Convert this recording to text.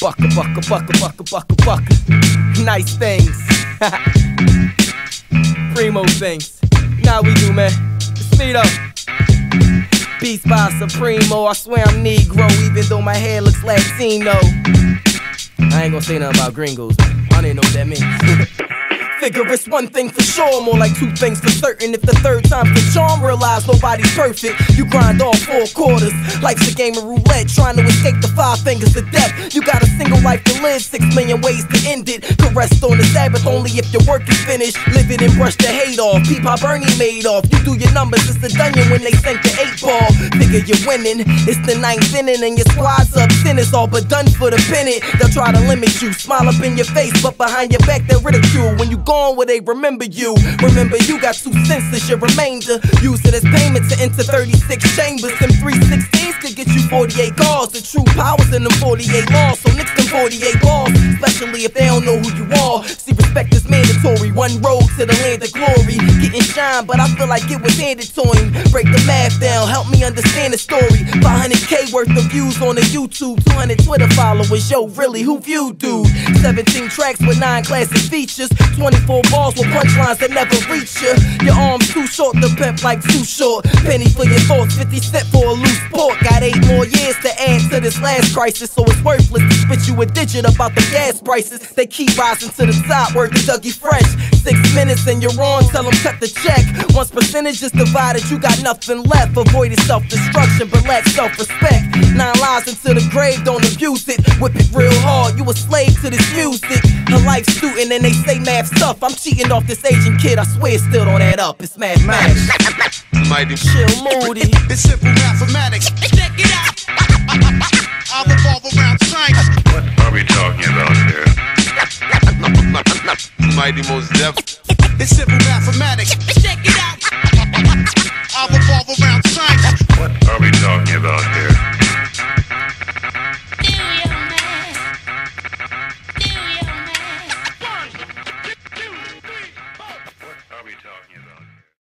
bucka, bucka, bucka, bucka, bucka, bucka. Nice things. Primo things. Now we do, man. Speed up. Beats by Supremo. I swear I'm Negro, even though my hair looks Latino. I ain't gonna say nothing about gringos. I didn't know what that means. figure it's one thing for sure, more like two things for certain. If the third time's the charm, realize nobody's perfect. You grind all four quarters. Life's a game of roulette, trying to escape the five fingers of death. You got a single life to live, six million ways to end it. Rest on the Sabbath only if your work is finished. Live it and brush the hate off. Peep how Bernie Madoff. You do your numbers, it's the dungeon when they sink the eight ball. Figure you're winning. It's the ninth inning and your squad's up. Sin is all but done for the pennant. They'll try to limit you. Smile up in your face, but behind your back they ridicule. When you gone where they remember you. Remember, you got two senses, your remainder. Use it as payment to enter 36 chambers. Them 316s could get you 48 calls. The true powers in them 48 laws. So nix them 48 balls, especially if they don't know who you are. See, respect is mandatory. One road to the land of glory. Getting shine, but I feel like it was handed to him. Break the math down, help me understand the story. 500k worth of views on the YouTube, 200 Twitter followers. Yo, really, who viewed dude? 17 tracks with 9 classic features, 24 bars with punchlines that never reach you. Your arms too short to pimp like too short. Penny for your thoughts, 50 cent for a loose port. Got eight more years to add to this last crisis, so it's worthless to spit you a digit about the gas prices. They keep rising to the top, to Dougie Fresh. Six minutes and you're on, tell them cut the check. Once percentage is divided, you got nothing left. Avoided self destruction, but lack self respect. Nine lives into the grave, don't abuse it. Whip it real hard, you a slave to this music. A life student, and they say math's tough. I'm cheating off this Asian kid, I swear it still don't add up. It's mathematics. Mighty chill, moody. It's simple mathematics. Check it out. Mighty Mos Def. It's simple mathematics. Check it out.